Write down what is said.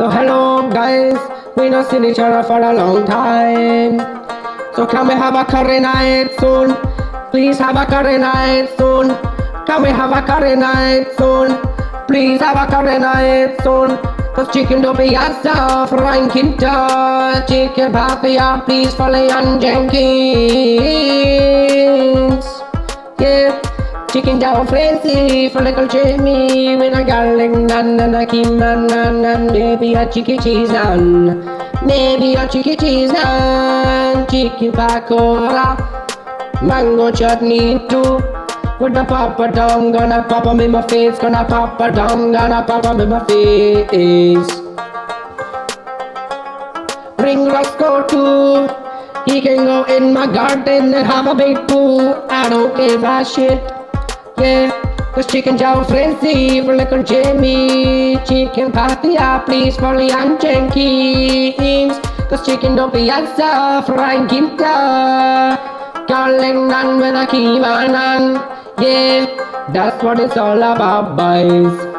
So hello guys, we not seen each other for a long time. So can we have a curry night soon? Please have a curry night soon. Can we have a curry night soon? Please have a curry night soon. Cause chicken don't be as tough, ranking dog. Chicken papaya, please for Leon Jenkins. Chicken down frenzy for little Jamie. I got like nan and I keema nan and Maybe a chicken cheese nan. Maybe a chicken cheese nan. Chicken pakora Mango chutney too. With the poppadom Gonna pop 'em in my face. Gonna pop a down Gonna pop 'em in my face. Ring Roscoe too. He can go in my garden and have a big pool I don't give a shit Cause chicken jalfrezi for little Jamie Chicken papaya please for Leon Jenkins Cause chicken don't be answer for Ryan Kinta Calling none when I keep on Yeah, that's what it's all about boys